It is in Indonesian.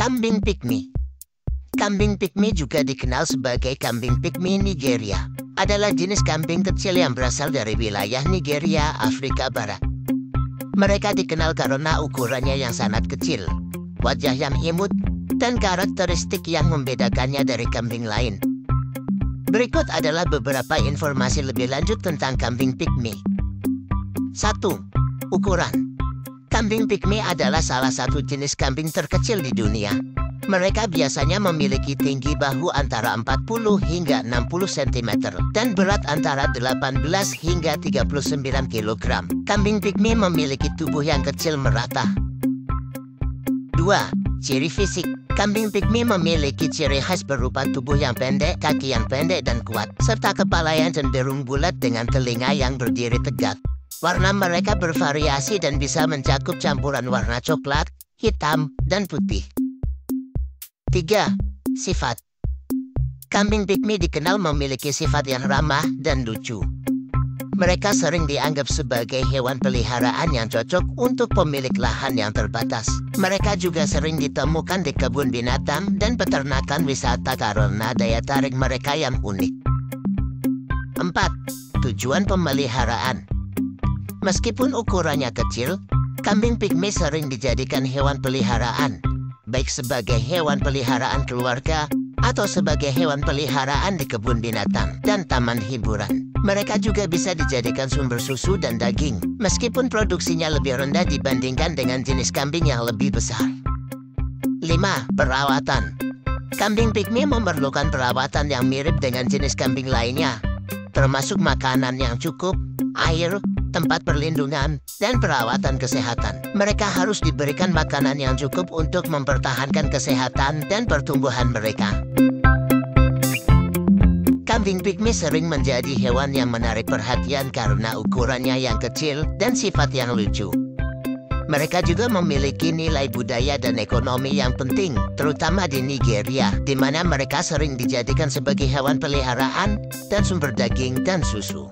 Kambing pygmy Kambing pygmy juga dikenal sebagai kambing pygmy Nigeria. Adalah jenis kambing kecil yang berasal dari wilayah Nigeria, Afrika Barat. Mereka dikenal karena ukurannya yang sangat kecil, wajah yang imut, dan karakteristik yang membedakannya dari kambing lain. Berikut adalah beberapa informasi lebih lanjut tentang kambing pygmy. 1. Ukuran Kambing pygmy adalah salah satu jenis kambing terkecil di dunia. Mereka biasanya memiliki tinggi bahu antara 40 hingga 60 cm dan berat antara 18 hingga 39 kg. Kambing pygmy memiliki tubuh yang kecil merata. 2. Ciri fisik Kambing pygmy memiliki ciri khas berupa tubuh yang pendek, kaki yang pendek dan kuat, serta kepala yang cenderung bulat dengan telinga yang berdiri tegak. Warna mereka bervariasi dan bisa mencakup campuran warna coklat, hitam, dan putih. 3. Sifat Kambing pygmy dikenal memiliki sifat yang ramah dan lucu. Mereka sering dianggap sebagai hewan peliharaan yang cocok untuk pemilik lahan yang terbatas. Mereka juga sering ditemukan di kebun binatang dan peternakan wisata karena daya tarik mereka yang unik. 4. Tujuan pemeliharaan Meskipun ukurannya kecil, kambing pygmy sering dijadikan hewan peliharaan baik sebagai hewan peliharaan keluarga atau sebagai hewan peliharaan di kebun binatang dan taman hiburan. Mereka juga bisa dijadikan sumber susu dan daging, meskipun produksinya lebih rendah dibandingkan dengan jenis kambing yang lebih besar. 5. Perawatan Kambing pygmy memerlukan perawatan yang mirip dengan jenis kambing lainnya, termasuk makanan yang cukup, air, tempat perlindungan, dan perawatan kesehatan. Mereka harus diberikan makanan yang cukup untuk mempertahankan kesehatan dan pertumbuhan mereka. Kambing pygmy sering menjadi hewan yang menarik perhatian karena ukurannya yang kecil dan sifat yang lucu. Mereka juga memiliki nilai budaya dan ekonomi yang penting, terutama di Nigeria, di mana mereka sering dijadikan sebagai hewan peliharaan dan sumber daging dan susu.